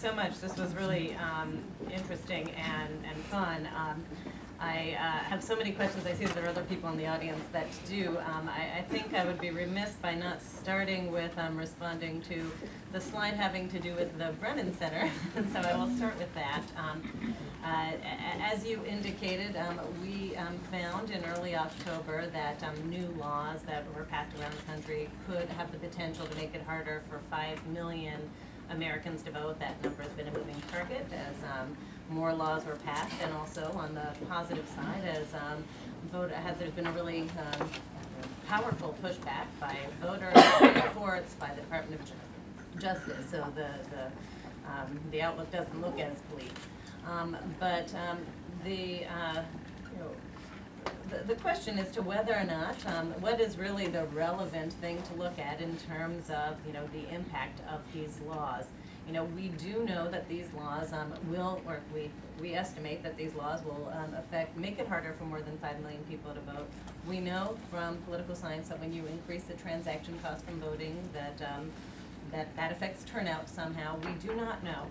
so much. This was really um, interesting and, and fun. Um, I uh, have so many questions. I see that there are other people in the audience that do. Um, I, I think I would be remiss by not starting with um, responding to the slide having to do with the Brennan Center. so I will start with that. Um, uh, as you indicated, um, we found in early October that new laws that were passed around the country could have the potential to make it harder for 5 million Americans to vote. That number has been a moving target as um, more laws were passed, and also on the positive side, as um, vote, has there's been a really um, powerful pushback by voters, by the courts, by the Department of Justice. So the the um, the outlook doesn't look as bleak. Um, but um, the uh, the, question is to whether or not, um, what is really the relevant thing to look at in terms of, you know, the impact of these laws. You know, we do know that these laws, um, will, or we, we estimate that these laws will, um, affect, make it harder for more than five million people to vote. We know from political science that when you increase the transaction cost from voting, that, um, that that affects turnout somehow. We do not know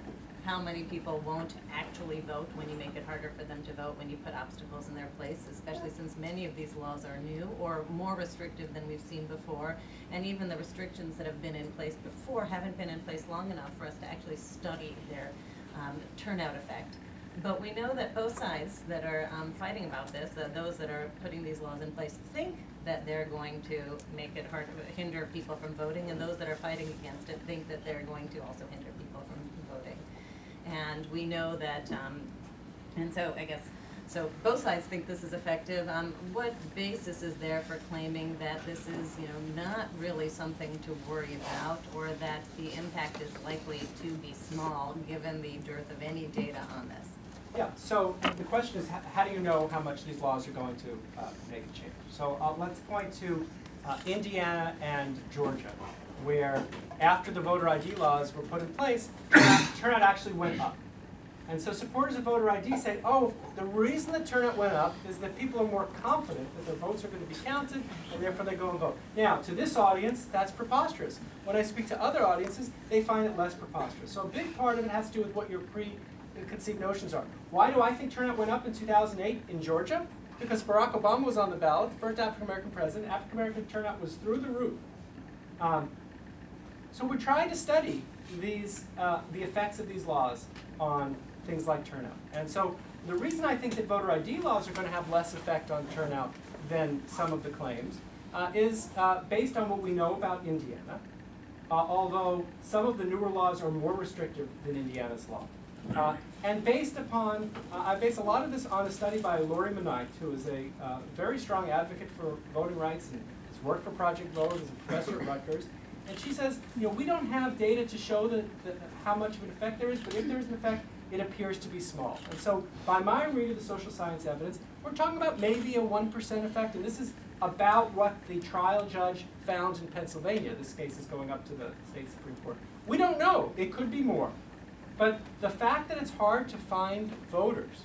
how many people won't actually vote when you make it harder for them to vote, when you put obstacles in their place, especially since many of these laws are new or more restrictive than we've seen before. And even the restrictions that have been in place before haven't been in place long enough for us to actually study their um, turnout effect. But we know that both sides that are um, fighting about this, uh, those that are putting these laws in place, think that they're going to make it hard, to hinder people from voting, and those that are fighting against it think that they're going to also hinder. And we know that, um, and so I guess, so both sides think this is effective. Um, what basis is there for claiming that this is, you know, not really something to worry about, or that the impact is likely to be small, given the dearth of any data on this? Yeah, so the question is, how do you know how much these laws are going to uh, make a change? So uh, let's point to uh, Indiana and Georgia, where after the voter ID laws were put in place, turnout- actually went up. And so supporters of voter ID say, oh, the reason the turnout went up is that people are more confident that their votes are going to be counted, and therefore they go and vote. Now, to this audience, that's preposterous. When I speak to other audiences, they find it less preposterous. So a big part of it has to do with what your preconceived notions are. Why do I think turnout went up in 2008 in Georgia? Because Barack Obama was on the ballot, the first African American president. African American turnout was through the roof. Um, so we're trying to study these, uh, the effects of these laws on things like turnout. And so the reason I think that voter ID laws are going to have less effect on turnout than some of the claims uh, is uh, based on what we know about Indiana, uh, although some of the newer laws are more restrictive than Indiana's law. Uh, and based upon, uh, I base a lot of this on a study by Lori Minnite, who is a very strong advocate for voting rights and has worked for Project Vote as a professor at Rutgers. And she says, you know, we don't have data to show that, that how much of an effect there is, but if there is an effect, it appears to be small. And so by my read of the social science evidence, we're talking about maybe a 1% effect, and this is about what the trial judge found in Pennsylvania. This case is going up to the state Supreme Court. We don't know. It could be more. But the fact that it's hard to find voters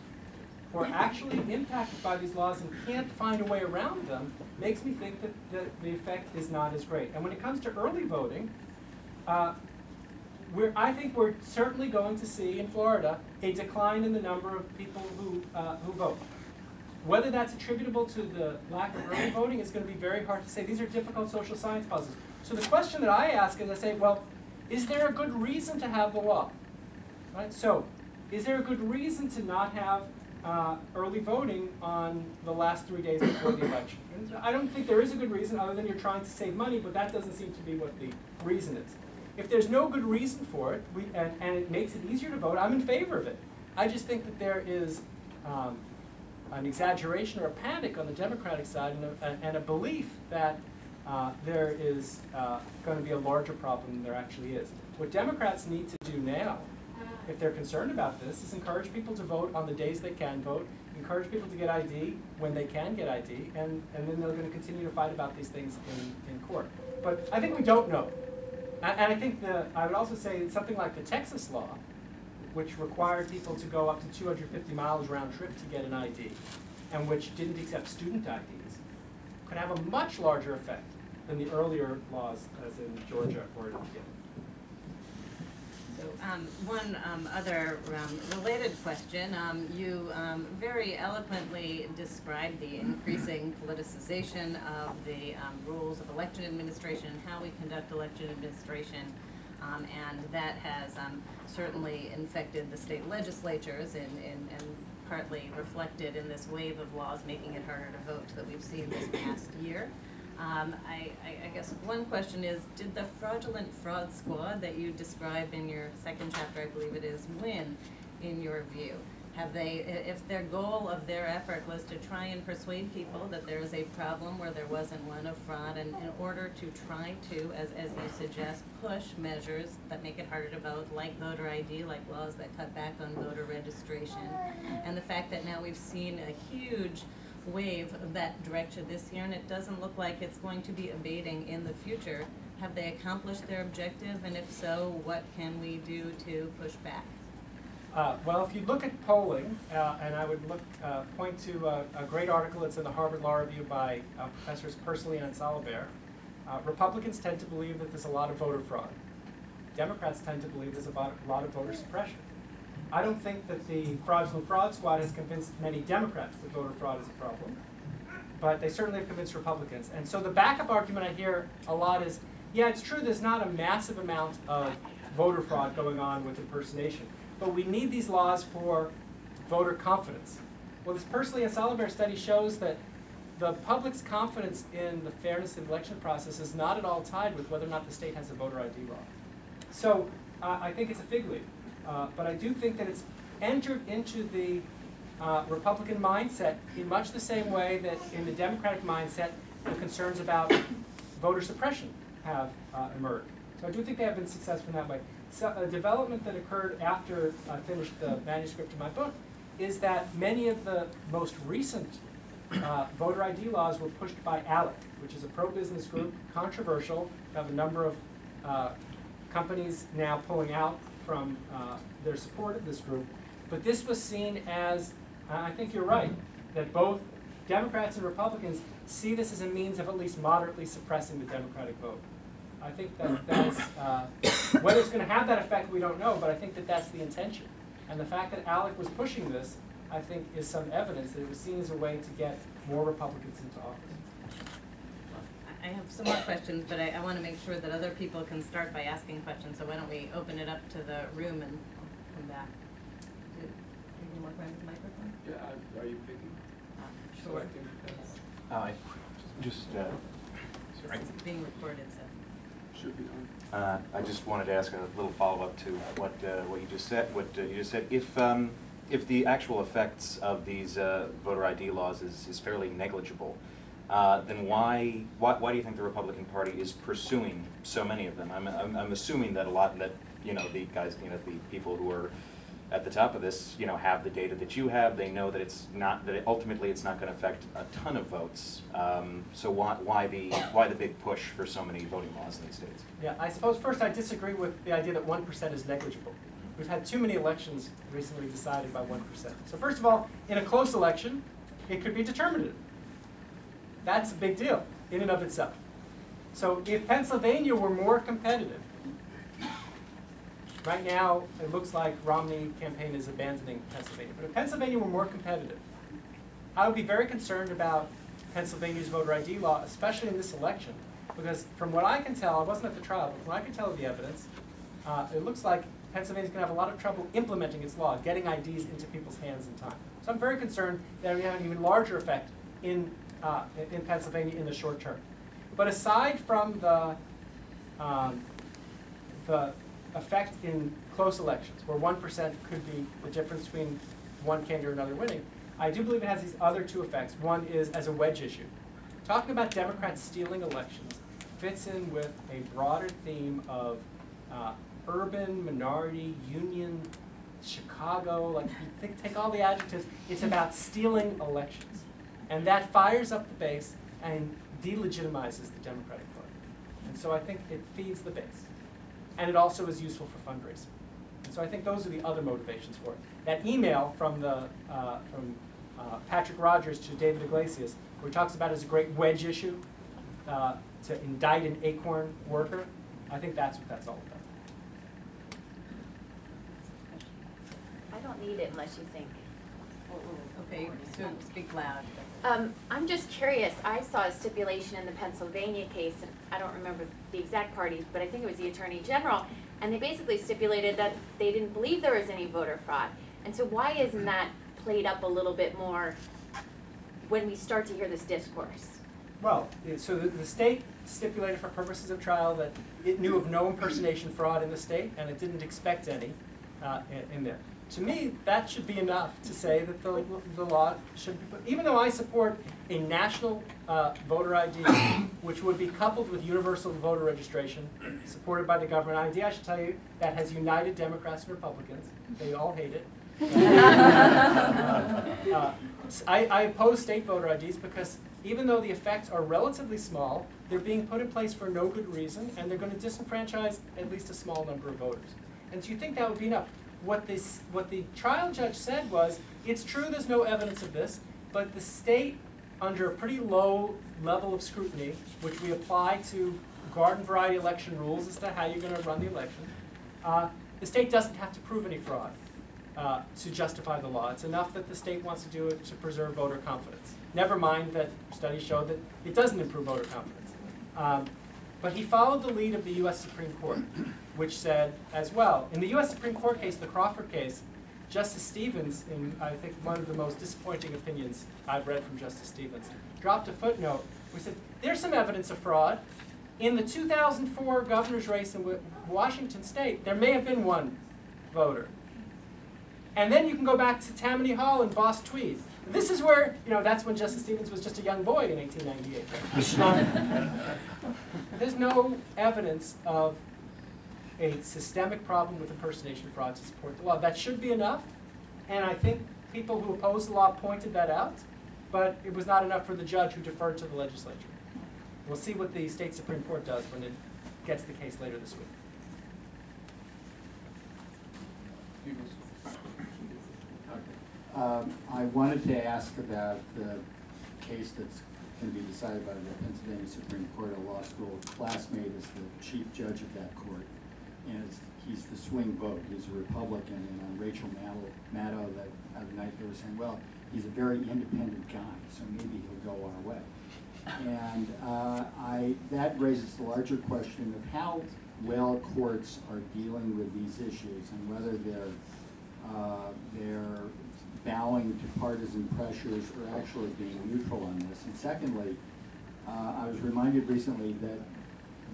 who are actually impacted by these laws and can't find a way around them makes me think that the, the effect is not as great. And when it comes to early voting, uh, I think we're certainly going to see in Florida a decline in the number of people who, uh, who vote. Whether that's attributable to the lack of early voting is going to be very hard to say. These are difficult social science puzzles. So the question that I ask is I say, well, is there a good reason to have the law? Right? So, is there a good reason to not have uh, early voting on the last three days before the election? So I don't think there is a good reason other than you're trying to save money, but that doesn't seem to be what the reason is. If there's no good reason for it, we, and, and it makes it easier to vote, I'm in favor of it. I just think that there is um, an exaggeration or a panic on the Democratic side and a, and a belief that uh, there is uh, going to be a larger problem than there actually is. What Democrats need to do now, if they're concerned about this, is encourage people to vote on the days they can vote, encourage people to get ID when they can get ID, and, and then they're going to continue to fight about these things in, in court. But I think we don't know. And, and I think the, I would also say something like the Texas law, which required people to go up to 250 miles round trip to get an ID, and which didn't accept student IDs, could have a much larger effect than the earlier laws as in Georgia or in Indiana. Um, one um, other um, related question. Um, you um, very eloquently described the increasing politicization of the um, rules of election administration and how we conduct election administration. And that has certainly infected the state legislatures and partly reflected in this wave of laws making it harder to vote that we've seen this past year. Um, I, I, I guess one question is, did the fraudulent fraud squad that you describe in your second chapter, I believe it is, win, in your view? Have they, if their goal of their effort was to try and persuade people that there is a problem where there wasn't one of fraud, and in order to try to, as, as you suggest, push measures that make it harder to vote, like voter ID, like laws that cut back on voter registration, and the fact that now we've seen a huge wave of that direction this year, and it doesn't look like it's going to be abating in the future. Have they accomplished their objective, and if so, what can we do to push back? Uh, well, if you look at polling, uh, and I would look, uh, point to a, a great article that's in the Harvard Law Review by uh, Professors Persily and Ansolabehere, uh, Republicans tend to believe that there's a lot of voter fraud. Democrats tend to believe there's a lot of voter suppression. I don't think that the fraudulent fraud squad has convinced many Democrats that voter fraud is a problem, but they certainly have convinced Republicans. And so the backup argument I hear a lot is, yeah, it's true there's not a massive amount of voter fraud going on with impersonation, but we need these laws for voter confidence. Well, this Persily and Ansolabehere study shows that the public's confidence in the fairness of the election process is not at all tied with whether or not the state has a voter ID law. So uh, I think it's a fig leaf. Uh, but I do think that it's entered into the uh, Republican mindset in much the same way that in the Democratic mindset, the concerns about voter suppression have uh, emerged. So I do think they have been successful in that way. So a development that occurred after I finished the manuscript of my book is that many of the most recent uh, voter ID laws were pushed by ALEC, which is a pro-business group, controversial, have a number of uh, companies now pulling out from uh, their support of this group. But this was seen as, I think you're right, that both Democrats and Republicans see this as a means of at least moderately suppressing the Democratic vote. I think that that's, uh, whether it's going to have that effect, we don't know, but I think that that's the intention. And the fact that ALEC was pushing this, I think, is some evidence that it was seen as a way to get more Republicans into office. I I have some more questions, but I, I want to make sure that other people can start by asking questions, so why don't we open it up to the room and come back? Do do you want to the microphone? Yeah, are- are you picking, Uh, Sure. selecting? uh, Uh, just, uh, sorry. It's being recorded, so. Should be on. Uh, I just wanted to ask a little follow-up to what, uh, what you just said, what uh, you just said. If, um, if the actual effects of these uh, voter ID laws is, is fairly negligible, uh, then why, why, why do you think the Republican Party is pursuing so many of them? I'm, I'm, I'm assuming that a lot, that, you know, the guys, you know, the people who are at the top of this, you know, have the data that you have, they know that it's not, that it- ultimately it's not gonna affect a ton of votes. Um, so why, why the, why the big push for so many voting laws in these states? Yeah, I suppose first I disagree with the idea that one percent is negligible. We've had too many elections recently decided by one percent. So first of all, in a close election, it could be determinative. That's a big deal in and of itself. So if Pennsylvania were more competitive, right now, it looks like Romney campaign is abandoning Pennsylvania. But if Pennsylvania were more competitive, I would be very concerned about Pennsylvania's voter ID law, especially in this election, because from what I can tell, I wasn't at the trial, but from what I can tell of the evidence, uh, it looks like Pennsylvania's gonna have a lot of trouble implementing its law, getting IDs into people's hands in time. So I'm very concerned that we have an even larger effect in, uh, in Pennsylvania in the short term. But aside from the, um, the effect in close elections, where one percent could be the difference between one candidate or another winning, I do believe it has these other two effects. One is as a wedge issue. Talking about Democrats stealing elections fits in with a broader theme of uh, urban, minority, union, Chicago, like you take all the adjectives, it's about stealing elections. And that fires up the base and delegitimizes the Democratic Party. And so I think it feeds the base. And it also is useful for fundraising. And so I think those are the other motivations for it. That email from the uh, from uh, Patrick Rogers to David Iglesias, where he talks about it as a great wedge issue uh, to indict an ACORN worker, I think that's what that's all about. I don't need it unless you think. Okay, so speak loud. Um, I'm just curious, I saw a stipulation in the Pennsylvania case, and I don't remember the exact parties, but I think it was the Attorney General, and they basically stipulated that they didn't believe there was any voter fraud. And so why isn't that played up a little bit more when we start to hear this discourse? Well, so the, the state stipulated for purposes of trial that it knew of no impersonation fraud in the state, and it didn't expect any uh, in, in there. To me, that should be enough to say that the, the law should be, put- even though I support a national uh, voter ID, which would be coupled with universal voter registration, supported by the government ID, I should tell you, that has united Democrats and Republicans. They all hate it. Uh, I, I oppose state voter IDs because even though the effects are relatively small, they're being put in place for no good reason, and they're gonna disenfranchise at least a small number of voters. And so you think that would be enough. What this, what the trial judge said was, it's true there's no evidence of this, but the state, under a pretty low level of scrutiny, which we apply to garden variety election rules as to how you're gonna run the election, uh, the state doesn't have to prove any fraud uh, to justify the law. It's enough that the state wants to do it to preserve voter confidence. Never mind that studies show that it doesn't improve voter confidence. Um, but he followed the lead of the U.S. Supreme Court, which said as well, in the U.S. Supreme Court case, the Crawford case, Justice Stevens, in I think one of the most disappointing opinions I've read from Justice Stevens, dropped a footnote he said, there's some evidence of fraud. In the 2004 governor's race in Washington state, there may have been one voter. And then you can go back to Tammany Hall and Boss Tweed. This is where, you know, that's when Justice Stevens was just a young boy in 1898. Um, There's no evidence of a systemic problem with impersonation fraud to support the law. That should be enough, and I think people who oppose the law pointed that out, but it was not enough for the judge who deferred to the legislature. We'll see what the state Supreme Court does when it gets the case later this week. Um, I wanted to ask about the case that's going to be decided by the Pennsylvania Supreme Court, a law school classmate is the chief judge of that court. And he's the swing vote, he's a Republican, and on Rachel Maddow, Maddow that other night they were saying, well, he's a very independent guy, so maybe he'll go our way. And uh, I, that raises the larger question of how well courts are dealing with these issues and whether they're, uh, they're bowing to partisan pressures or actually being neutral on this. And secondly, uh, I was reminded recently that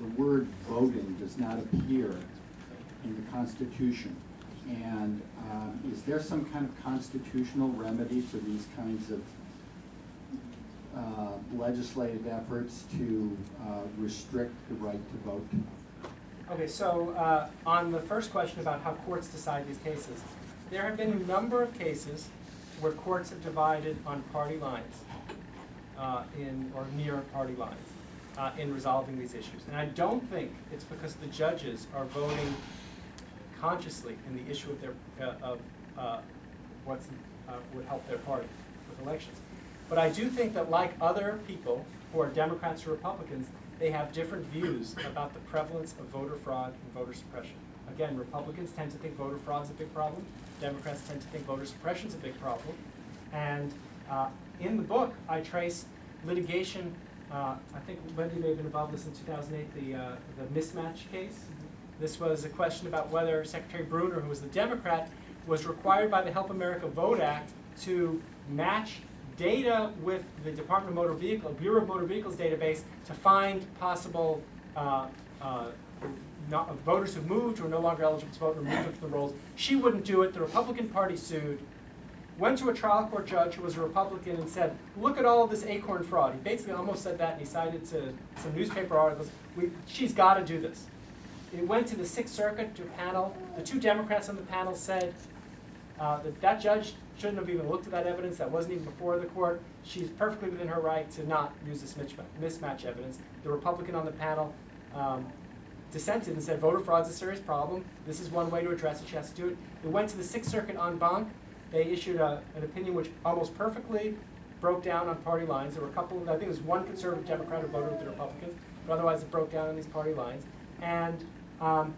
the word voting does not appear in the Constitution. And um, is there some kind of constitutional remedy for these kinds of uh, legislative efforts to uh, restrict the right to vote? Okay, so uh, on the first question about how courts decide these cases, there have been a number of cases where courts have divided on party lines uh, in, or near party lines uh, in resolving these issues. And I don't think it's because the judges are voting consciously in the issue of their, uh, of uh, what's, uh, would help their party with elections. But I do think that like other people who are Democrats or Republicans, they have different views about the prevalence of voter fraud and voter suppression. Again, Republicans tend to think voter fraud is a big problem. Democrats tend to think voter suppression is a big problem. And uh, in the book, I trace litigation. Uh, I think Wendy may have been involved in this in 2008, the, uh, the mismatch case. This was a question about whether Secretary Brunner, who was the Democrat, was required by the Help America Vote Act to match data with the Department of Motor Vehicle, Bureau of Motor Vehicles database to find possible uh, uh, not, voters who moved who are no longer eligible to vote removed them from the rolls. She wouldn't do it. The Republican Party sued. Went to a trial court judge who was a Republican and said, "Look at all this ACORN fraud." He basically almost said that, and he cited to some newspaper articles. We, she's got to do this. It went to the Sixth Circuit to panel. The two Democrats on the panel said uh, that that judge shouldn't have even looked at that evidence. That wasn't even before the court. She's perfectly within her right to not use this mismatch, evidence. The Republican on the panel um, dissented and said voter fraud's a serious problem. This is one way to address it. She has to do it. It went to the Sixth Circuit en banc. They issued a, an opinion which almost perfectly broke down on party lines. There were a couple, I think it was one conservative Democrat who voted with the Republicans, but otherwise it broke down on these party lines. And um,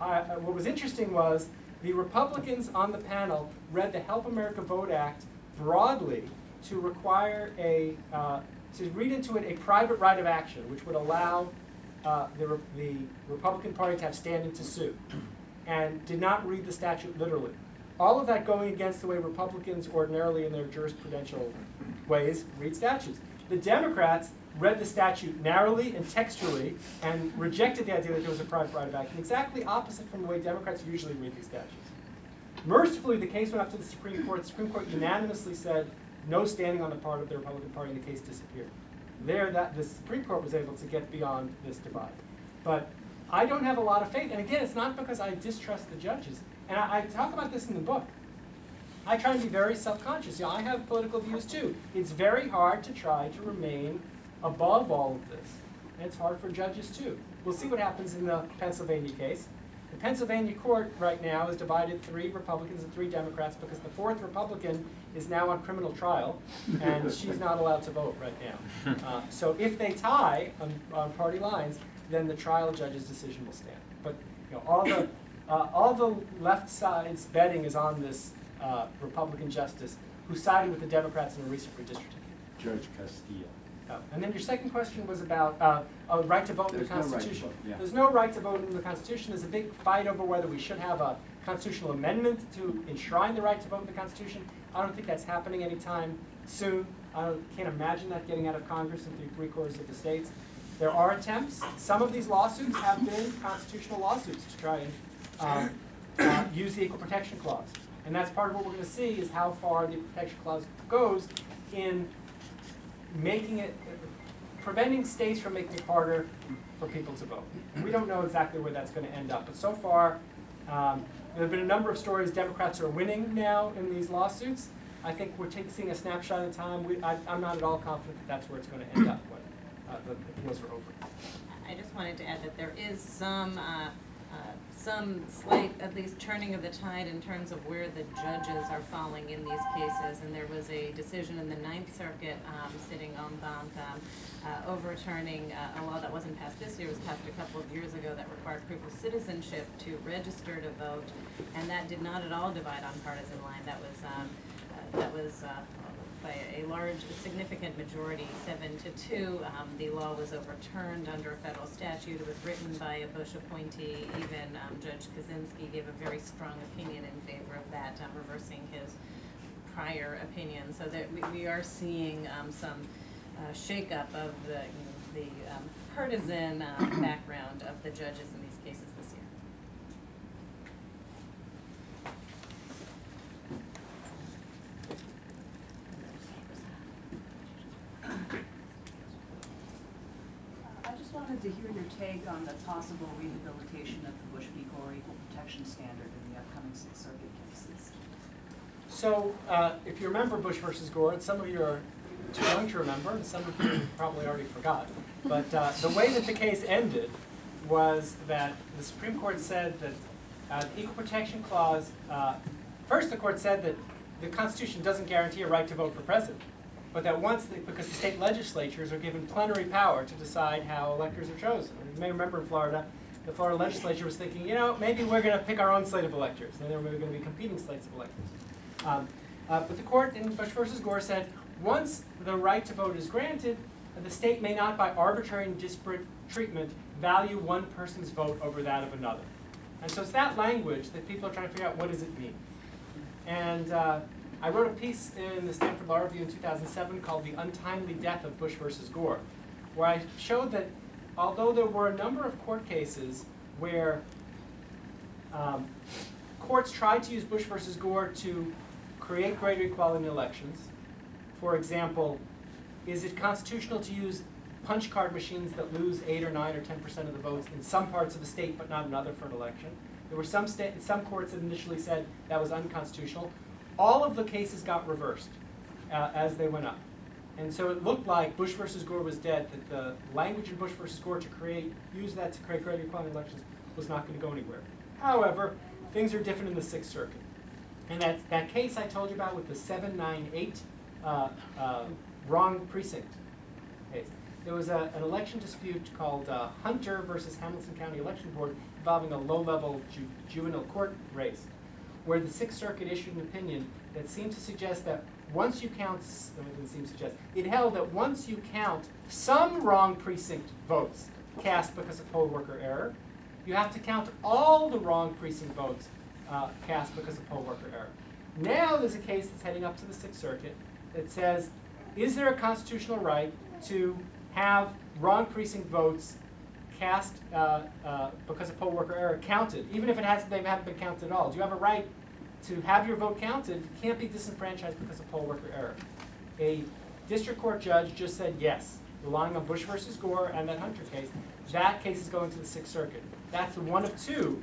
I, what was interesting was The Republicans on the panel read the Help America Vote Act broadly to require a, uh, to read into it a private right of action, which would allow uh, the, Re- the Republican Party to have standing to sue, and did not read the statute literally. All of that going against the way Republicans ordinarily in their jurisprudential ways read statutes. The Democrats read the statute narrowly and textually and rejected the idea that there was a private right of action, exactly opposite from the way Democrats usually read these statutes. Mercifully, the case went up to the Supreme Court. The Supreme Court unanimously said no standing on the part of the Republican Party, and the case disappeared. There, that the Supreme Court was able to get beyond this divide. But I don't have a lot of faith, and again, it's not because I distrust the judges. And I, I talk about this in the book. I try to be very self-conscious. You know, I have political views too. It's very hard to try to remain above all of this. And it's hard for judges too. We'll see what happens in the Pennsylvania case. The Pennsylvania court right now is divided three Republicans and three Democrats because the fourth Republican is now on criminal trial and she's not allowed to vote right now. Uh, so if they tie on, on party lines, then the trial judge's decision will stand. But you know, all the uh, all the left side's betting is on this uh, Republican justice who sided with the Democrats in a recent redistricting. Judge Castille. Oh, And then your second question was about uh, a right to vote in the There's no right Constitution. vote, yeah. There's no right to vote in the Constitution. There's a big fight over whether we should have a constitutional amendment to enshrine the right to vote in the Constitution. I don't think that's happening anytime soon. I can't imagine that getting out of Congress and through three quarters of the states. There are attempts. Some of these lawsuits have been constitutional lawsuits to try and um, uh, use the Equal Protection Clause. And that's part of what we're going to see is how far the Equal Protection Clause goes in making it, preventing states from making it harder for people to vote. We don't know exactly where that's gonna end up, but so far, um, there have been a number of stories, Democrats are winning now in these lawsuits. I think we're taking, seeing a snapshot in time, we, I, I'm not at all confident that that's where it's gonna end up when, uh, the appeals are over. I just wanted to add that there is some, uh, uh, some slight, at least turning of the tide in terms of where the judges are falling in these cases. And there was a decision in the Ninth Circuit, um, sitting en banc, um, uh, overturning uh, a law that wasn't passed this year, it was passed a couple of years ago that required proof of citizenship to register to vote. And that did not at all divide on partisan line. That was, um, uh, that was, uh, by a large, significant majority, seven to two. Um, the law was overturned under a federal statute. It was written by a Bush appointee. Even um, Judge Kozinski gave a very strong opinion in favor of that, um, reversing his prior opinion. So that we, we are seeing um, some uh, shakeup of the, the um, partisan um, background of the judges in these cases this year. I just wanted to hear your take on the possible rehabilitation of the Bush v. Gore equal protection standard in the upcoming Sixth Circuit cases. So, uh, if you remember Bush versus Gore, and some of you are too young to remember, and some of you probably already forgot, but uh, the way that the case ended was that the Supreme Court said that uh, the Equal Protection Clause, uh, first the court said that the Constitution doesn't guarantee a right to vote for president, but that once, the, because the state legislatures are given plenary power to decide how electors are chosen. You may remember in Florida, the Florida legislature was thinking, you know, maybe we're going to pick our own slate of electors, and then were going to be competing slates of electors. Um, uh, but the court in Bush versus Gore said, once the right to vote is granted, the state may not, by arbitrary and disparate treatment, value one person's vote over that of another. And so it's that language that people are trying to figure out what does it mean. And uh, I wrote a piece in the Stanford Law Review in 2007 called The Untimely Death of Bush versus Gore, where I showed that although there were a number of court cases where um, courts tried to use Bush versus Gore to create greater equality in elections. For example, is it constitutional to use punch card machines that lose eight or nine or ten percent of the votes in some parts of the state but not another for an election? There were some some courts that initially said that was unconstitutional. All of the cases got reversed uh, as they went up. And so it looked like Bush versus Gore was dead, that the language in Bush versus Gore to create, use that to create greater equality elections was not going to go anywhere. However, things are different in the Sixth Circuit. And that, that case I told you about with the 798 uh, uh, wrong precinct case, there was a, an election dispute called uh, Hunter versus Hamilton County Election Board involving a low-level ju- juvenile court race. Where the Sixth Circuit issued an opinion that seemed to suggest that once you count, it didn't seem to suggest, it held that once you count some wrong precinct votes cast because of poll worker error, you have to count all the wrong precinct votes uh, cast because of poll worker error. Now there's a case that's heading up to the Sixth Circuit that says, is there a constitutional right to have wrong precinct votes cast uh, uh, because of poll worker error counted, even if it hasn't, they haven't been counted at all? Do you have a right to have your vote counted? You can't be disenfranchised because of poll worker error. A district court judge just said yes, relying on Bush versus Gore and that Hunter case. That case is going to the Sixth Circuit. That's one of two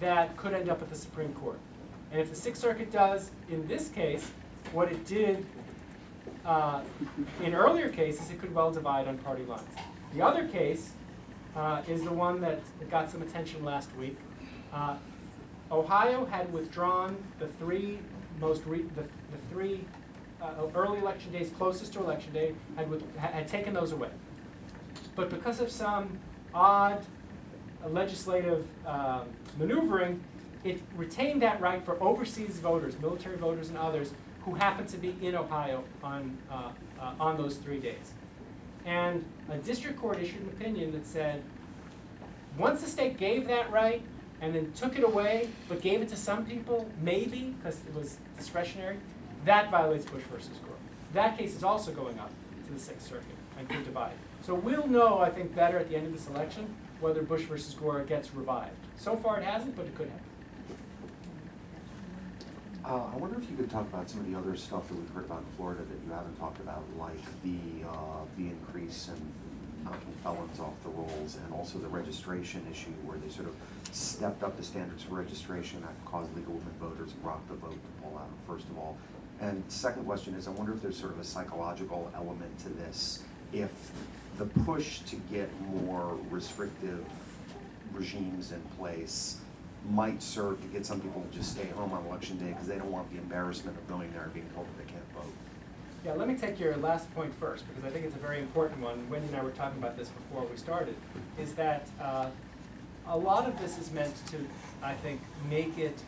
that could end up at the Supreme Court. And if the Sixth Circuit does, in this case, what it did uh, in earlier cases, it could well divide on party lines. The other case uh, is the one that got some attention last week. Uh, Ohio had withdrawn the three most the, the three uh, early election days closest to election day had, with, had taken those away. But because of some odd legislative um, maneuvering, it retained that right for overseas voters, military voters and others, who happen to be in Ohio on, uh, uh, on those three days. And a district court issued an opinion that said, once the state gave that right and then took it away, but gave it to some people, maybe, because it was discretionary, that violates Bush versus Gore. That case is also going up to the Sixth Circuit and could divide. So we'll know, I think, better at the end of this election whether Bush versus Gore gets revived. So far it hasn't, but it could happen. Uh, I wonder if you could talk about some of the other stuff that we've heard about in Florida that you haven't talked about, like the, uh, the increase in knocking felons off the rolls and also the registration issue where they sort of stepped up the standards for registration that caused League of Women Voters and Rock the Vote to pull out, first of all. And second question is, I wonder if there's sort of a psychological element to this, if the push to get more restrictive regimes in place might serve to get some people to just stay home on election day because they don't want the embarrassment of going there and being told that they can't vote. Yeah, let me take your last point first, because I think it's a very important one. Wendy and I were talking about this before we started, is that uh, a lot of this is meant to, I think, make it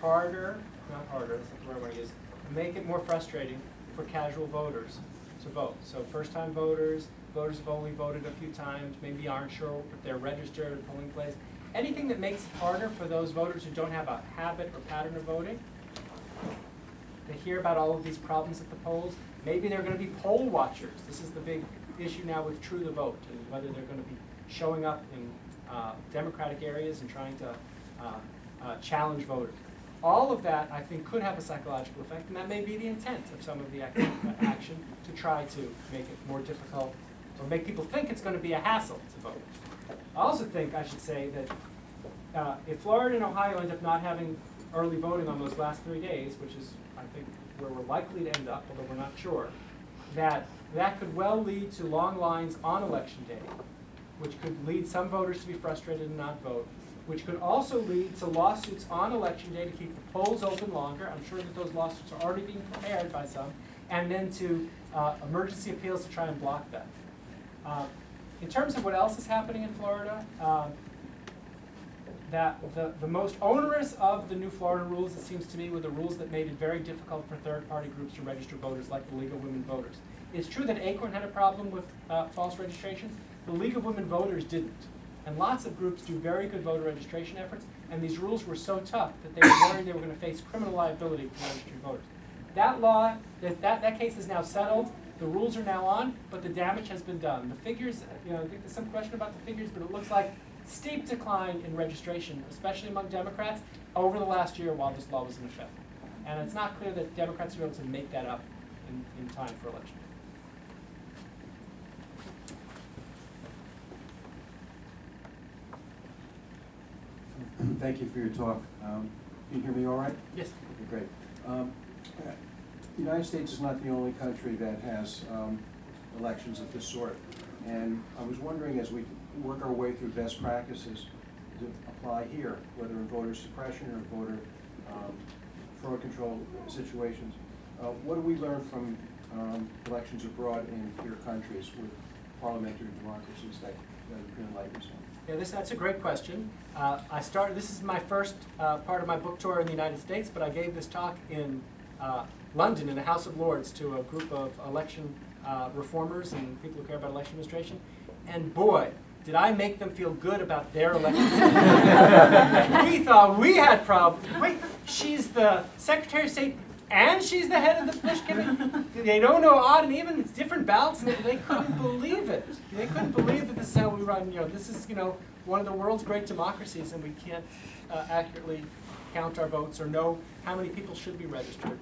harder, not harder, that's not the word I to use, make it more frustrating for casual voters to vote. So first-time voters, voters who've only voted a few times, maybe aren't sure if they're registered at a polling place. Anything that makes it harder for those voters who don't have a habit or pattern of voting, they hear about all of these problems at the polls. Maybe they're gonna be poll watchers. This is the big issue now with True the Vote, and whether they're gonna be showing up in uh, Democratic areas and trying to uh, uh, challenge voters. All of that, I think, could have a psychological effect, and that may be the intent of some of the ac- uh, action to try to make it more difficult, or make people think it's gonna be a hassle to vote. I also think, I should say, that uh, if Florida and Ohio end up not having early voting on those last three days, which is, I think, where we're likely to end up, although we're not sure, that that could well lead to long lines on election day, which could lead some voters to be frustrated and not vote, which could also lead to lawsuits on election day to keep the polls open longer. I'm sure that those lawsuits are already being prepared by some, and then to uh, emergency appeals to try and block that. Uh, in terms of what else is happening in Florida, um, that the, the most onerous of the new Florida rules, it seems to me, were the rules that made it very difficult for third-party groups to register voters, like the League of Women Voters. It's true that Acorn had a problem with uh, false registrations. The League of Women Voters didn't. And lots of groups do very good voter registration efforts, and these rules were so tough that they were worried they were going to face criminal liability for registering voters. That law, that, that, that case is now settled, the rules are now on, but the damage has been done. The figures, you know, I think there's some question about the figures, but it looks like steep decline in registration, especially among Democrats, over the last year while this law was in effect. And it's not clear that Democrats are able to make that up in, in time for election. Thank you for your talk. Um, Can you hear me all right? Yes. Okay, Great. Um, The United States is not the only country that has um, elections of this sort. And I was wondering, as we work our way through best practices to apply here, whether in voter suppression or voter um, fraud control situations, uh, what do we learn from um, elections abroad in peer countries with parliamentary democracies that that you can enlighten us? Yeah, this, that's a great question. Uh, I started, this is my first uh, part of my book tour in the United States, but I gave this talk in uh, London in the House of Lords to a group of election uh, reformers and people who care about election administration. And boy, did I make them feel good about their election. we thought we had problems. Wait, she's the Secretary of State and she's the head of the Bush campaign. They don't know odd and even. It's different ballots, and they, they couldn't believe it. They couldn't believe that this is how we run. You know, this is you know one of the world's great democracies, and we can't uh, accurately count our votes or know how many people should be registered.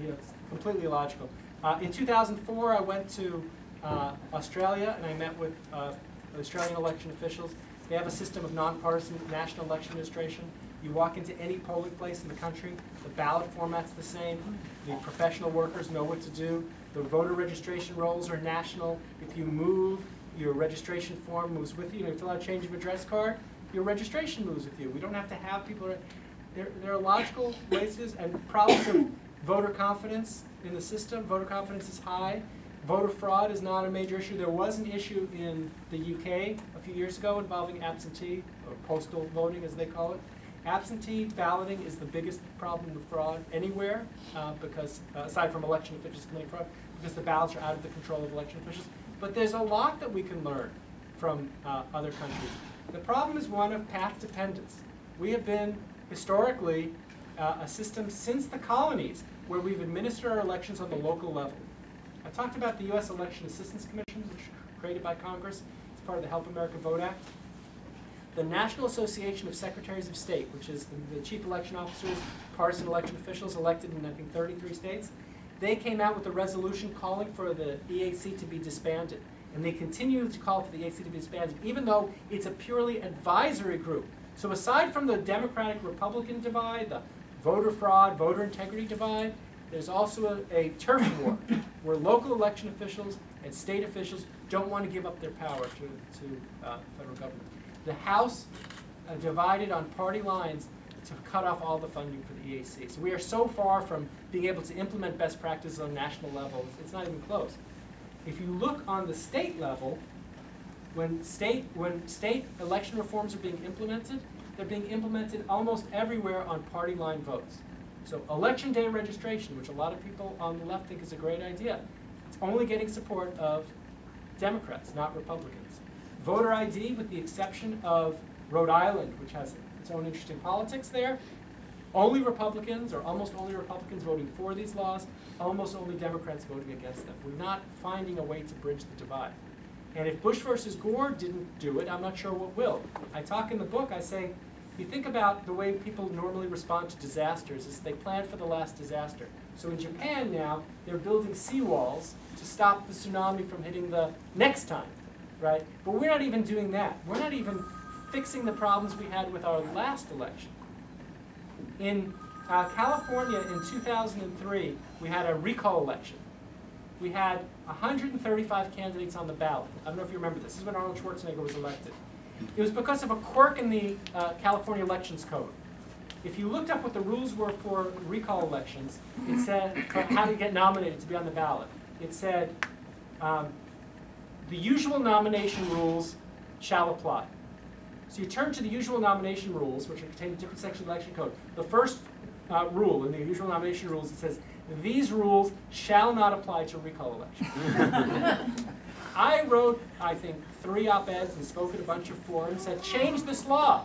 You know, it's completely illogical. Uh, in 2004, I went to uh, Australia and I met with uh, Australian election officials. They have a system of nonpartisan national election administration. You walk into any polling place in the country, the ballot format's the same, the professional workers know what to do, the voter registration rolls are national. If you move, your registration form moves with you. And if you fill out a change of address card, your registration moves with you. We don't have to have people. There, there are logical places and problems of voter confidence in the system. Voter confidence is high. Voter fraud is not a major issue. There was an issue in the UK a few years ago involving absentee, or postal voting as they call it. Absentee balloting is the biggest problem with fraud anywhere, uh, because, uh, aside from election officials committing fraud, because the ballots are out of the control of election officials. But there's a lot that we can learn from uh, other countries. The problem is one of path dependence. We have been historically uh, a system since the colonies where we've administered our elections on the local level. I talked about the U.S. Election Assistance Commission, which was created by Congress It's part of the Help America Vote Act. The National Association of Secretaries of State, which is the, the chief election officers, partisan election officials elected in, I think, 33 states, they came out with a resolution calling for the EAC to be disbanded. And they continue to call for the EAC to be disbanded, even though it's a purely advisory group. So aside from the Democratic-Republican divide, the voter fraud, voter integrity divide, there's also a, a turf war where local election officials and state officials don't want to give up their power to, to uh, federal government. The House uh, divided on party lines to cut off all the funding for the EAC. So we are so far from being able to implement best practices on national levels, it's not even close. If you look on the state level, when state, when state election reforms are being implemented, they're being implemented almost everywhere on party line votes. So election day registration, which a lot of people on the left think is a great idea, it's only getting support of Democrats, not Republicans. Voter ID, with the exception of Rhode Island, which has its own interesting politics there, only Republicans, or almost only Republicans voting for these laws, almost only Democrats voting against them. We're not finding a way to bridge the divide. And if Bush versus Gore didn't do it, I'm not sure what will. I talk in the book, I say, you think about the way people normally respond to disasters, is they plan for the last disaster. So in Japan now, they're building seawalls to stop the tsunami from hitting the next time, right? But we're not even doing that. We're not even fixing the problems we had with our last election. In uh, California in 2003, we had a recall election. We had 135 candidates on the ballot. I don't know if you remember this. This is when Arnold Schwarzenegger was elected. It was because of a quirk in the uh, California Elections Code. If you looked up what the rules were for recall elections, it said how to get nominated to be on the ballot. It said um, the usual nomination rules shall apply. So you turn to the usual nomination rules, which are contained in different sections of the election code. The first uh, rule in the usual nomination rules, it says, these rules shall not apply to recall elections. I wrote, I think, three op-eds and spoke at a bunch of forums that changed this law.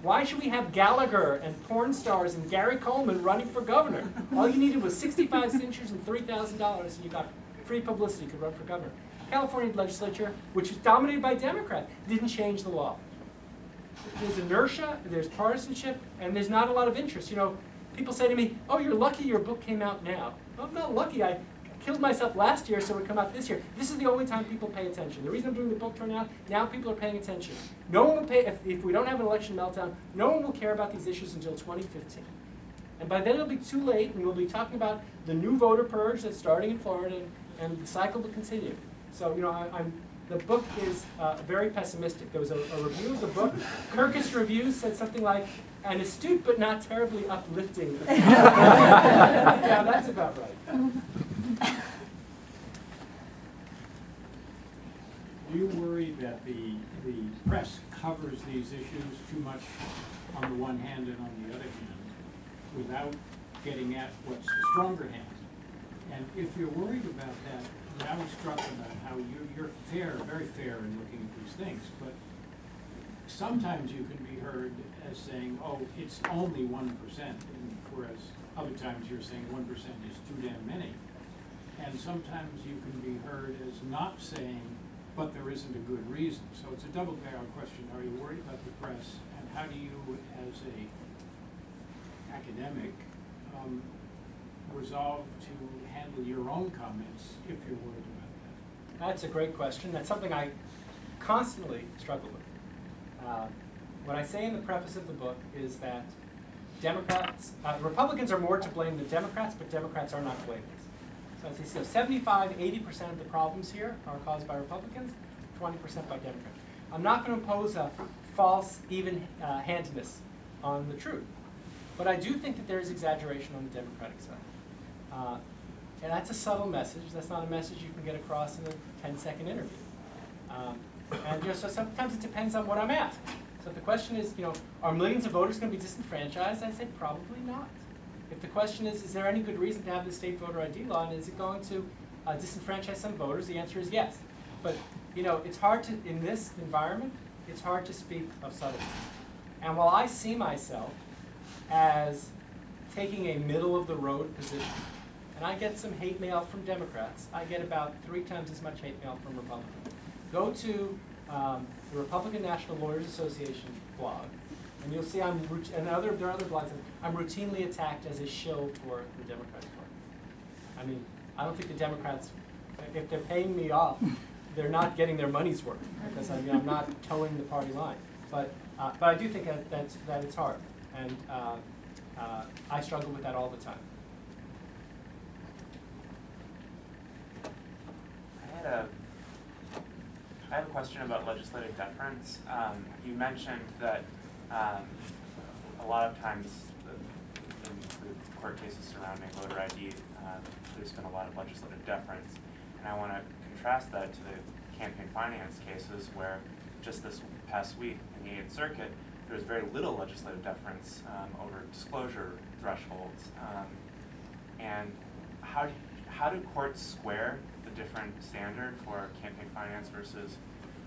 Why should we have Gallagher and porn stars and Gary Coleman running for governor? All you needed was 65 signatures and $3,000 and you got free publicity, you could run for governor. California legislature, which is dominated by Democrats, didn't change the law. There's inertia, there's partisanship, and there's not a lot of interest. You know, people say to me, oh, you're lucky your book came out now. I'm not lucky. I killed myself last year, so it would come out this year. This is the only time people pay attention. The reason I'm doing the book tour now, now people are paying attention. No one will pay, if, if we don't have an election meltdown, no one will care about these issues until 2015. And by then it'll be too late, and we'll be talking about the new voter purge that's starting in Florida, and, and the cycle will continue. So, you know, I, am the book is uh, very pessimistic. There was a, a, review of the book. Kirkus Review said something like, an astute but not terribly uplifting. yeah, that's about right. Do you worry that the the press covers these issues too much on the one hand and on the other hand, without getting at what's the stronger hand. And if you're worried about that, I was struck about how you're, you're fair, very fair in looking at these things, but sometimes you can be heard as saying, oh, it's only one percent, whereas other times you're saying one percent is too damn many. And sometimes you can be heard as not saying, but there isn't a good reason. So it's a double barrel question. Are you worried about the press? And how do you, as a academic, um, resolve to handle your own comments if you're worried about that? That's a great question. That's something I constantly struggle with. Uh, what I say in the preface of the book is that Democrats, uh, Republicans are more to blame than Democrats, but Democrats are not blameless. So as I so 75, 80% of the problems here are caused by Republicans, 20% by Democrats. I'm not going to impose a false even-handedness on the truth, but I do think that there is exaggeration on the Democratic side. Uh, and that's a subtle message. That's not a message you can get across in a 10-second interview. Um, and you know, so sometimes it depends on what I'm asked. So if the question is, you know, are millions of voters going to be disenfranchised? I say probably not. The question is, is there any good reason to have the state voter ID law, and is it going to uh, disenfranchise some voters? The answer is yes. But you know, it's hard to in this environment. It's hard to speak of subtlety. And while I see myself as taking a middle of the road position, and I get some hate mail from Democrats, I get about three times as much hate mail from Republicans. Go to um, the Republican National Lawyers Association blog, and you'll see I'm and other there are other blogs. I'm routinely attacked as a shill for the Democratic Party. I mean, I don't think the Democrats, if they're paying me off, they're not getting their money's worth because I mean I'm not towing the party line. But uh, but I do think that that's that it's hard, and uh, uh, I struggle with that all the time. I had a, I have a question about legislative deference. Um, you mentioned that, um, a lot of times, the- in the court cases surrounding voter ID, uh, there's been a lot of legislative deference. And I wanna contrast that to the campaign finance cases where just this past week in the Eighth Circuit, there was very little legislative deference, um, over disclosure thresholds. Um, and how do, how do courts square the different standard for campaign finance versus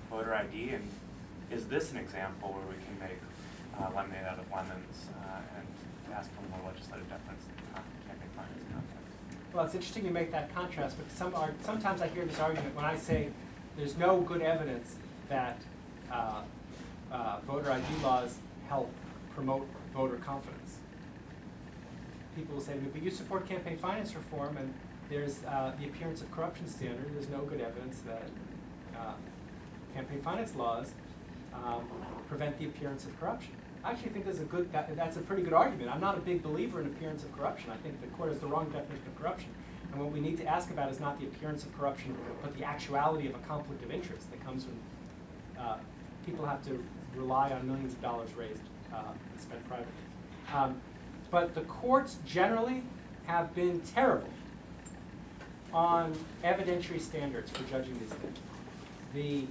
voter ID? And is this an example where we can make uh, lemonade out of lemons uh, and ask for more legislative deference in the campaign finance context? Well, it's interesting you make that contrast, but some are, sometimes I hear this argument when I say there's no good evidence that uh, uh, voter ID laws help promote voter confidence. People will say but you support campaign finance reform and there's uh, the appearance of corruption standard, there's no good evidence that uh, campaign finance laws um, prevent the appearance of corruption. I actually think there's a good, that, that's a pretty good argument. I'm not a big believer in appearance of corruption. I think the court has the wrong definition of corruption. And what we need to ask about is not the appearance of corruption, but the actuality of a conflict of interest that comes when uh, people have to rely on millions of dollars raised uh, and spent privately. Um, but the courts generally have been terrible on evidentiary standards for judging these things. The,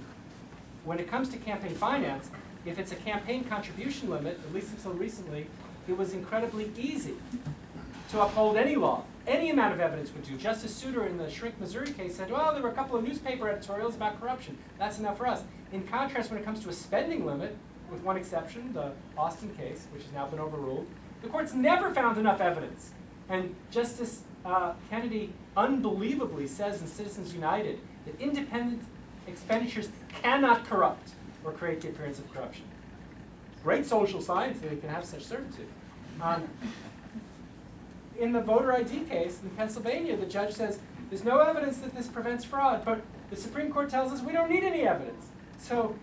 when it comes to campaign finance, if it's a campaign contribution limit, at least until recently, it was incredibly easy to uphold any law. Any amount of evidence would do. Justice Souter in the Shrink, Missouri case said, well, there were a couple of newspaper editorials about corruption. That's enough for us. In contrast, when it comes to a spending limit, with one exception, the Austin case, which has now been overruled, the courts never found enough evidence. And Justice uh, Kennedy unbelievably says in Citizens United that independent expenditures cannot corrupt or create the appearance of corruption. Great social science that it can have such certainty. Um, in the voter ID case in Pennsylvania, the judge says there's no evidence that this prevents fraud, but the Supreme Court tells us we don't need any evidence. So,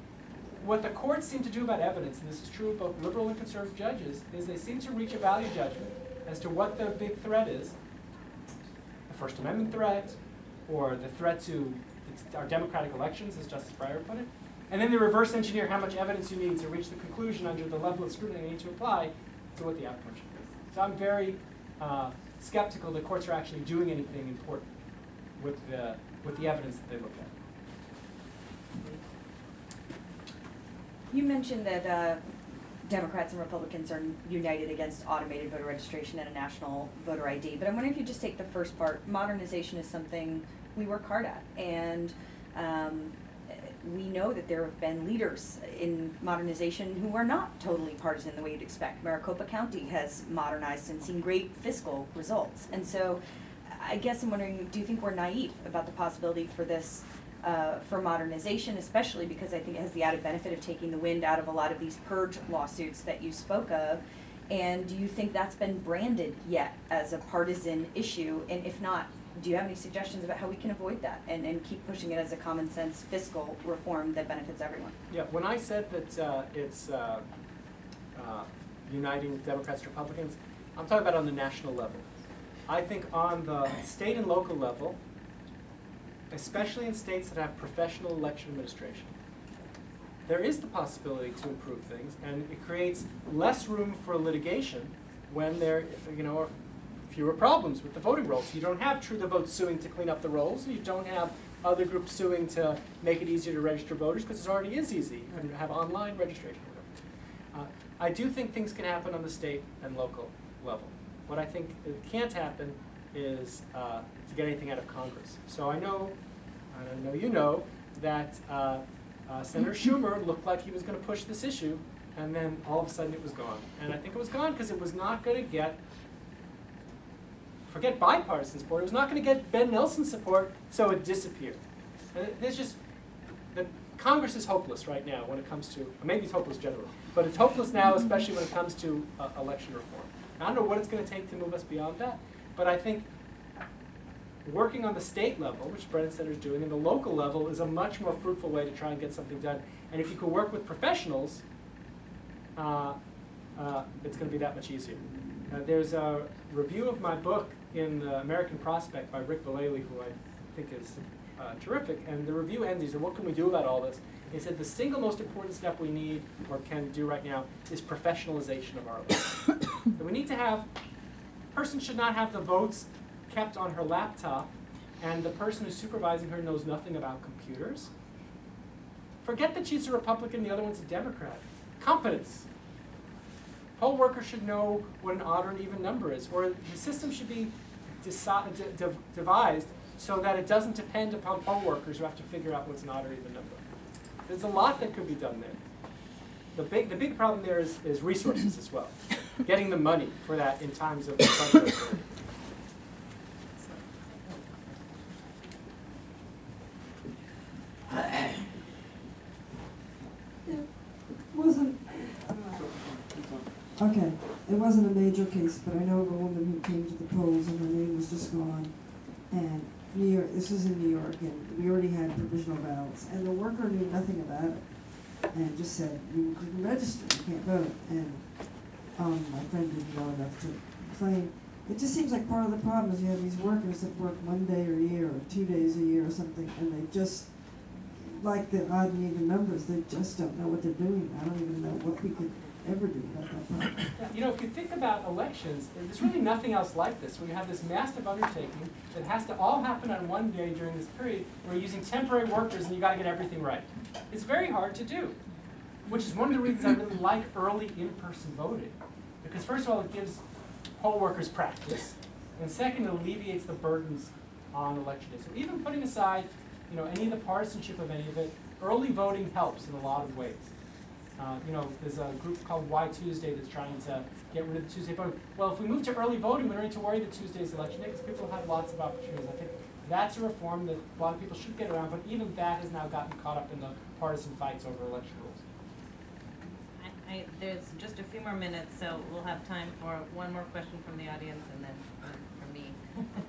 what the courts seem to do about evidence, and this is true of both liberal and conservative judges, is they seem to reach a value judgment as to what the big threat is the First Amendment threat, or the threat to our democratic elections, as Justice Breyer put it. And then they reverse engineer how much evidence you need to reach the conclusion under the level of scrutiny you need to apply to what the outcome should be. So I'm very uh, skeptical that courts are actually doing anything important with the, with the evidence that they look at. You mentioned that uh, Democrats and Republicans are united against automated voter registration and a national voter ID, but I'm wondering if you just take the first part. Modernization is something we work hard at, and um, we know that there have been leaders in modernization who are not totally partisan the way you'd expect. Maricopa County has modernized and seen great fiscal results, and so I guess I'm wondering, do you think we're naive about the possibility for this, uh, for modernization, especially because I think it has the added benefit of taking the wind out of a lot of these purge lawsuits that you spoke of? And do you think that's been branded yet as a partisan issue? And if not, do you have any suggestions about how we can avoid that and, and keep pushing it as a common sense fiscal reform that benefits everyone? Yeah, when I said that uh, it's uh, uh, uniting Democrats Republicans, I'm talking about on the national level. I think on the state and local level, especially in states that have professional election administration, there is the possibility to improve things, and it creates less room for litigation when there, you know, fewer problems with the voting rolls. You don't have True the Vote suing to clean up the rolls, you don't have other groups suing to make it easier to register voters, because it already is easy. You can have online registration. Uh, I do think things can happen on the state and local level. What I think can't happen is uh, to get anything out of Congress. So I know, I know you know, that uh, uh, Senator Schumer looked like he was going to push this issue, and then all of a sudden it was gone. And I think it was gone because it was not going to get, forget bipartisan support, it was not going to get Ben Nelson support, so it disappeared. And there's just, the Congress is hopeless right now when it comes to, maybe it's hopeless generally, but it's hopeless now, especially when it comes to uh, election reform. I don't know what it's going to take to move us beyond that, but I think working on the state level, which Brennan Center is doing, and the local level is a much more fruitful way to try and get something done. And if you can work with professionals, uh, uh, it's going to be that much easier. Uh, there's a review of my book in the American Prospect by Rick Valelly, who I think is uh, terrific. And the review ends, he said, what can we do about all this? He said, the single most important step we need, or can do right now, is professionalization of our that we need to have, person should not have the votes kept on her laptop, and the person who's supervising her knows nothing about computers. Forget that she's a Republican, the other one's a Democrat. Competence. Poll workers should know what an odd or an even number is, or the system should be devised so that it doesn't depend upon poll workers who have to figure out what's an odd or even number. There's a lot that could be done there. The big, the big problem there is, is resources as well. Getting the money for that in times of budget austerity. wasn't, okay, it wasn't a major case, but I know of a woman who came to the polls and her name was just gone. And New York, this was in New York, and we already had provisional ballots, and the worker knew nothing about it. And just said, you couldn't register, you can't vote, and, um, my friend didn't know enough to claim. It just seems like part of the problem is you have these workers that work one day a year, or two days a year or something, and they just like the odd and even numbers, they just don't know what they're doing. I don't even know what we could You know, if you think about elections, there's really nothing else like this, where you have this massive undertaking that has to all happen on one day during this period, where you're using temporary workers and you gotta get everything right. It's very hard to do, which is one of the reasons I really like early in-person voting. Because first of all, it gives poll workers practice, and second, it alleviates the burdens on election day. So even putting aside, you know, any of the partisanship of any of it, early voting helps in a lot of ways. Uh, you know, there's a group called Why Tuesday that's trying to get rid of the Tuesday voting. Well, if we move to early voting, we don't need to worry that Tuesday's election day because people have lots of opportunities. I think that's a reform that a lot of people should get around, but even that has now gotten caught up in the partisan fights over election rules. I, I, there's just a few more minutes, so we'll have time for one more question from the audience and then one from me.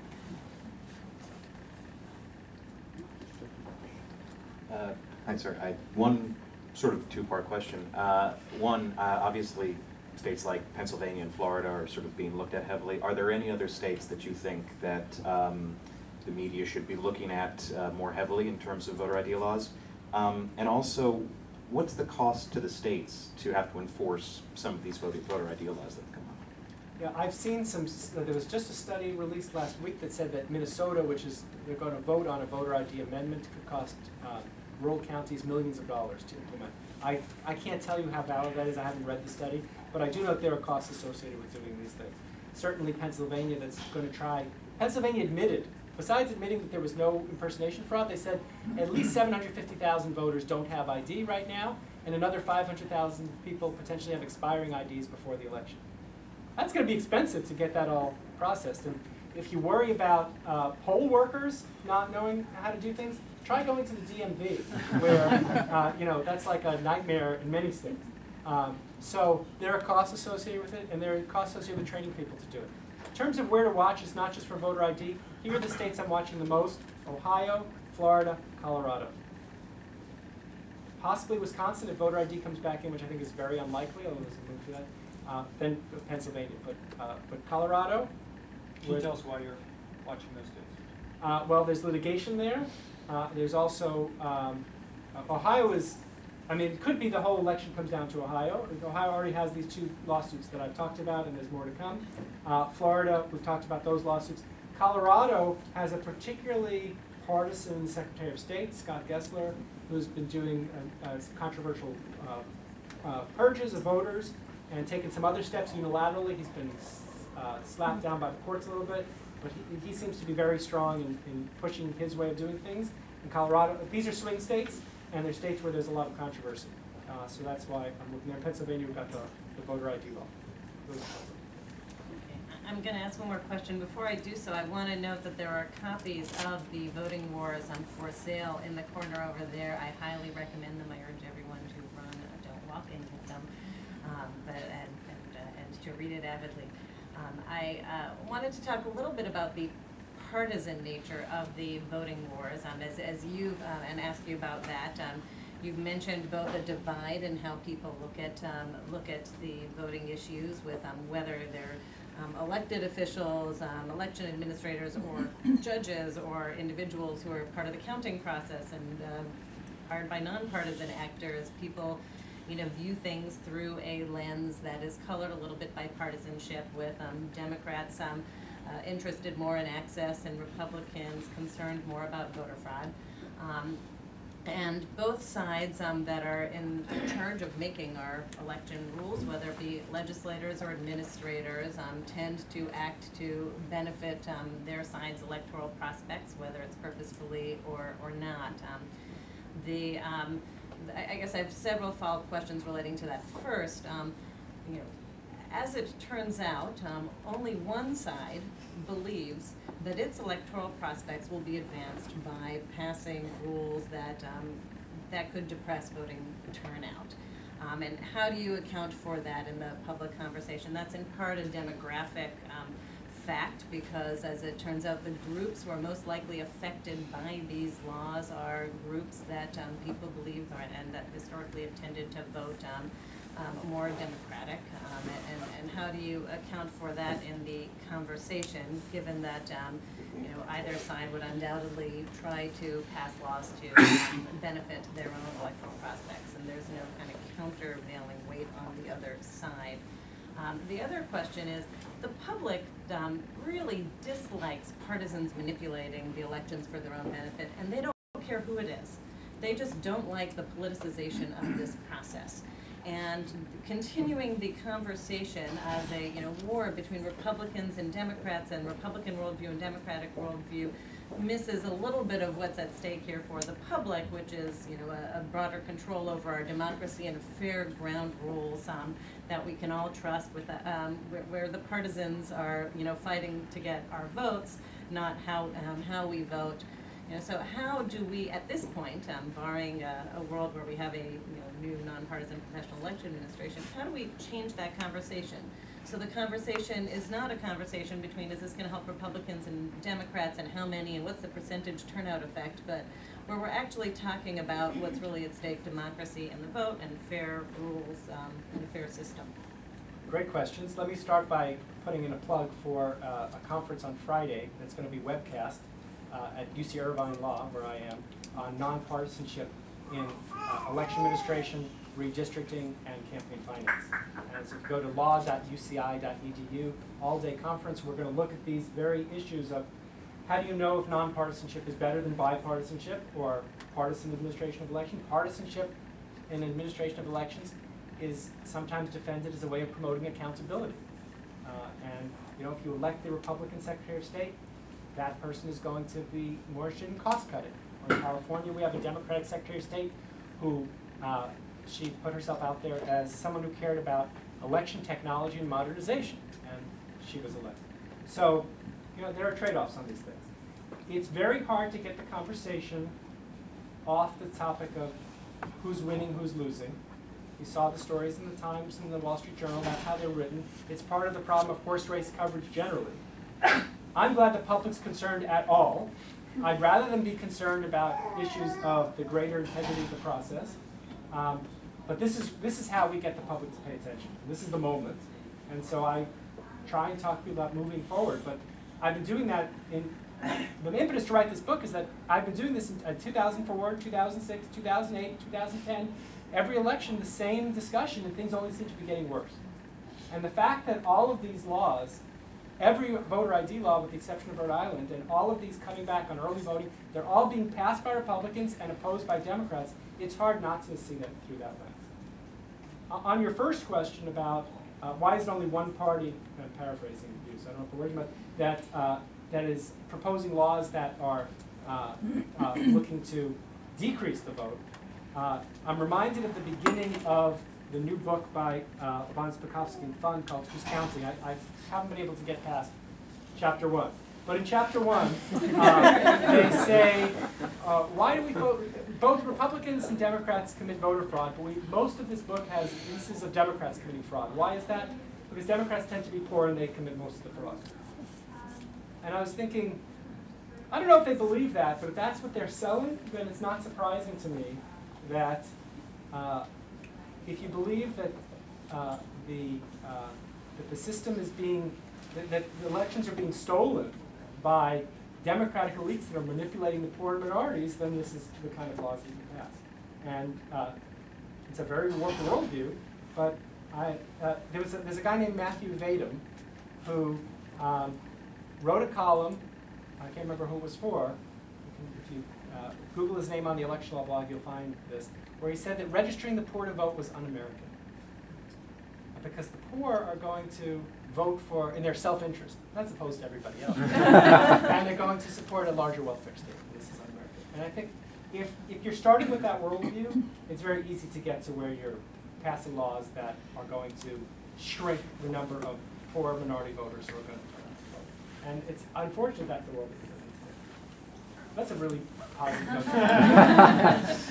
Uh, Hi, sir. I, one sort of two-part question. Uh, One, uh, obviously, states like Pennsylvania and Florida are sort of being looked at heavily. Are there any other states that you think that um, the media should be looking at uh, more heavily in terms of voter ID laws? Um, And also, what's the cost to the states to have to enforce some of these voter ID laws that come up? Yeah, I've seen some, uh, there was just a study released last week that said that Minnesota, which is, they're gonna vote on a voter ID amendment, could cost uh, rural counties millions of dollars to implement. I, I can't tell you how valid that is, I haven't read the study, but I do know there are costs associated with doing these things. Certainly Pennsylvania that's gonna try, Pennsylvania admitted, besides admitting that there was no impersonation fraud, they said at least seven hundred fifty thousand voters don't have ID right now, and another five hundred thousand people potentially have expiring IDs before the election. That's gonna be expensive to get that all processed, and if you worry about uh, poll workers not knowing how to do things, try going to the DMV, where, uh, you know, that's like a nightmare in many states. Um, so there are costs associated with it, and there are costs associated with training people to do it. In terms of where to watch, it's not just for voter ID. Here are the states I'm watching the most, Ohio, Florida, Colorado. Possibly Wisconsin if voter ID comes back in, which I think is very unlikely, although there's a move to that. Uh, then Pennsylvania, but, uh, but Colorado. Can you tell us why you're watching those states? uh, well, there's litigation there. Uh, there's also, um, Ohio is, I mean, it could be the whole election comes down to Ohio. Ohio already has these two lawsuits that I've talked about, and there's more to come. Uh, Florida, we've talked about those lawsuits. Colorado has a particularly partisan Secretary of State, Scott Gessler, who's been doing uh, uh, controversial uh, purges of voters and taken some other steps unilaterally. He's been slapped down by the courts a little bit, but he, he seems to be very strong in, in pushing his way of doing things. In Colorado, these are swing states, and they're states where there's a lot of controversy. Uh, so that's why I'm looking there. Pennsylvania, we've got the, the voter ID law. Okay, I'm gonna ask one more question. Before I do so, I wanna note that there are copies of the voting wars on for sale in the corner over there. I highly recommend them. I urge everyone to run, uh, don't walk in with them, um, but, and, and, uh, and to read it avidly. Um, I, uh, wanted to talk a little bit about the partisan nature of the voting wars, um, as, as you've, uh, and ask you about that. Um, You've mentioned both a divide and how people look at, um, look at the voting issues with, um, whether they're, um, elected officials, um, election administrators, or judges, or individuals who are part of the counting process and, um, hired by nonpartisan actors, people, you know, view things through a lens that is colored a little bit by partisanship with, um, Democrats, um, uh, interested more in access and Republicans concerned more about voter fraud. Um, and both sides um, that are in charge of making our election rules, whether it be legislators or administrators, um, tend to act to benefit um, their side's electoral prospects, whether it's purposefully or, or not. The, I, I guess I have several follow-up questions relating to that. First, um, you know, as it turns out, um, only one side believes that its electoral prospects will be advanced by passing rules that, um, that could depress voting turnout. Um, and how do you account for that in the public conversation? That's in part a demographic, um, fact, because as it turns out, the groups who are most likely affected by these laws are groups that, um, people believe are, and that historically have tended to vote, um, um, more democratic, um, and, and how do you account for that in the conversation, given that, um, you know, either side would undoubtedly try to pass laws to um, benefit their own electoral prospects, and there's no kind of countervailing weight on the other side. Um, the other question is, the public, um, really dislikes partisans manipulating the elections for their own benefit, and they don't care who it is. They just don't like the politicization of this process. And continuing the conversation as a, you know, war between Republicans and Democrats and Republican worldview and Democratic worldview misses a little bit of what's at stake here for the public, which is, you know, a, a broader control over our democracy and a fair ground rules, um, that we can all trust with, the, um, where, where the partisans are, you know, fighting to get our votes, not how, um, how we vote. You know, so how do we, at this point, um, barring a, a world where we have a, you know, new nonpartisan professional election administration, how do we change that conversation? So the conversation is not a conversation between is this gonna help Republicans and Democrats and how many and what's the percentage turnout effect, but where we're actually talking about what's really at stake, democracy and the vote and fair rules, um, and a fair system. Great questions. Let me start by putting in a plug for uh, a conference on Friday that's going to be webcast uh, at UC Irvine Law, where I am, on nonpartisanship in uh, election administration, redistricting, and campaign finance. And so if you go to law.uci.edu, all-day conference, we're going to look at these very issues of how do you know if nonpartisanship is better than bipartisanship or partisan administration of election? Partisanship in administration of elections is sometimes defended as a way of promoting accountability. Uh, and, you know, if you elect the Republican Secretary of State, that person is going to be more interested in cost cutting. Or in California, we have a Democratic Secretary of State who, uh, she put herself out there as someone who cared about election technology and modernization, and she was elected. So, you know, there are trade-offs on these things. It's very hard to get the conversation off the topic of who's winning, who's losing. You saw the stories in the Times and the Wall Street Journal, that's how they're written. It's part of the problem of horse race coverage generally. I'm glad the public's concerned at all. I'd rather them be concerned about issues of the greater integrity of the process. Um, but this is, this is how we get the public to pay attention. This is the moment. And so I try and talk to people about moving forward. But I've been doing that in, the impetus to write this book is that I've been doing this in uh, 2004, 2006, 2008, 2010. Every election, the same discussion, and things only seem to be getting worse. And the fact that all of these laws, every voter ID law with the exception of Rhode Island, and all of these coming back on early voting, they're all being passed by Republicans and opposed by Democrats. It's hard not to see that through that lens. On your first question about uh, why is it only one party, I'm paraphrasing you, so I don't know if we're worried about, that, uh, that is proposing laws that are uh, uh, looking to decrease the vote. Uh, I'm reminded of the beginning of the new book by uh, Von Spakovsky and Fund called Who's Counting. I, I haven't been able to get past chapter one. But in chapter one, uh, they say, why do we vote? Both Republicans and Democrats commit voter fraud, but we, most of this book has instances of Democrats committing fraud. Why is that? Because Democrats tend to be poor and they commit most of the fraud. And I was thinking, I don't know if they believe that, but if that's what they're selling, then it's not surprising to me that uh, if you believe that uh, the uh, that the system is being that, that the elections are being stolen by democratic elites that are manipulating the poor minorities, then this is the kind of laws that you pass. And uh, it's a very warped worldview, but I, uh, there was a, there's a guy named Matthew Vadum who um, wrote a column, I can't remember who it was for, if you uh, Google his name on the election law blog, you'll find this, where he said that registering the poor to vote was un-American. Because the poor are going to vote for, in their self-interest, as opposed to everybody else. and they're going to support a larger welfare state. This is un-American. And I think if, if you're starting with that worldview, it's very easy to get to where you're passing laws that are going to shrink the number of poor minority voters who are going to turn out to vote. And it's unfortunate that's the world that we live in today. That's a really positive note.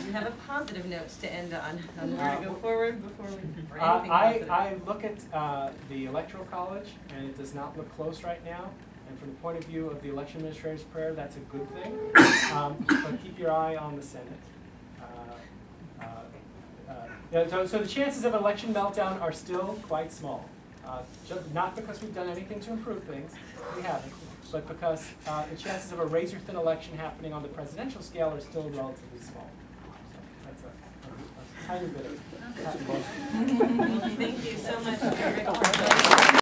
You have a positive note to end on, on where to go forward before we, Uh, I. I look at uh, the electoral college, and it does not look close right now. And from the point of view of the election administrator's prayer, that's a good thing. Um, but keep your eye on the Senate. Uh, uh, uh, yeah, so, so the chances of an election meltdown are still quite small. Uh, not because we've done anything to improve things, we haven't, but because uh, the chances of a razor-thin election happening on the presidential scale are still relatively small. So that's a, a tiny bit of. Well, Thank you so much, Rick, for